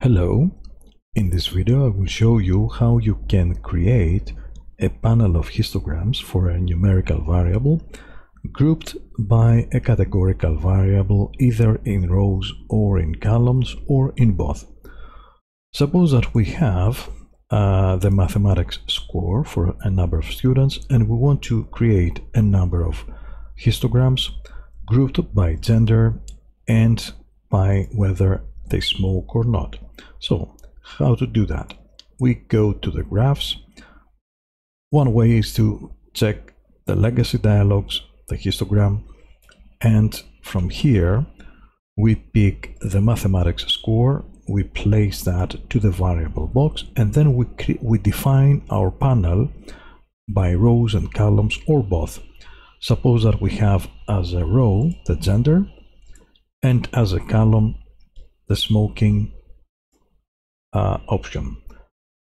Hello, in this video I will show you how you can create a panel of histograms for a numerical variable grouped by a categorical variable either in rows or in columns or in both. Suppose that we have uh, the mathematics score for a number of students and we want to create a number of histograms grouped by gender and by whether they smoke or not. So how to do that? We go to the graphs. One way is to check the legacy dialogues, the histogram, and from here we pick the mathematics score, we place that to the variable box, and then we, we define our panel by rows and columns or both. Suppose that we have as a row the gender and as a column the smoking uh, option.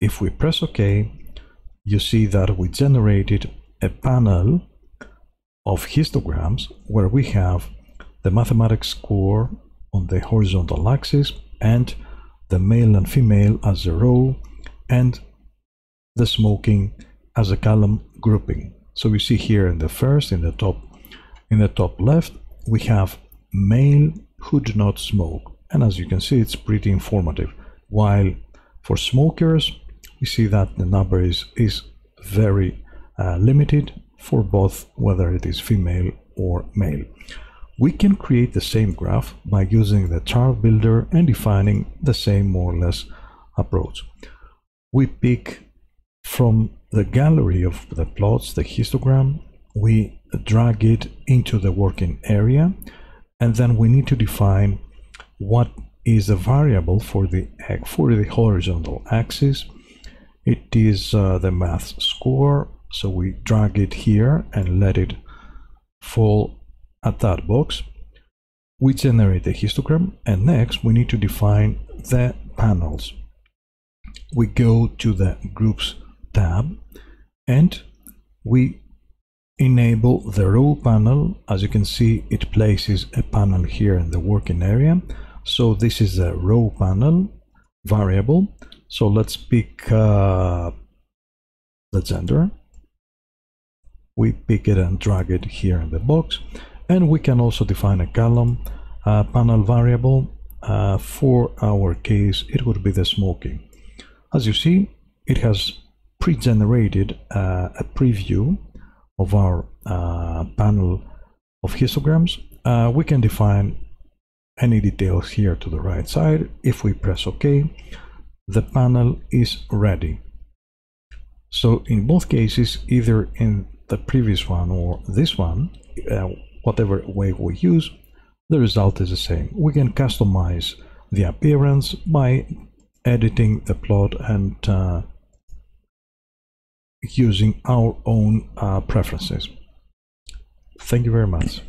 If we press OK, you see that we generated a panel of histograms where we have the mathematics score on the horizontal axis and the male and female as a row and the smoking as a column grouping. So we see here in the first, in the top, in the top left, we have male who do not smoke and as you can see it's pretty informative. While for smokers we see that the number is is very uh, limited for both whether it is female or male. We can create the same graph by using the chart builder and defining the same more or less approach. We pick from the gallery of the plots the histogram we drag it into the working area and then we need to define what is the variable for the for the horizontal axis. It is uh, the math score so we drag it here and let it fall at that box. We generate the histogram and next we need to define the panels. We go to the groups tab and we enable the row panel. As you can see it places a panel here in the working area. So this is a row panel variable. So let's pick uh, the gender. We pick it and drag it here in the box. And we can also define a column uh, panel variable. Uh, for our case it would be the smoking. As you see it has pre-generated uh, a preview of our uh, panel of histograms uh, we can define any details here to the right side. If we press OK, the panel is ready. So in both cases, either in the previous one or this one, uh, whatever way we use, the result is the same. We can customize the appearance by editing the plot and uh, using our own uh, preferences. Thank you very much.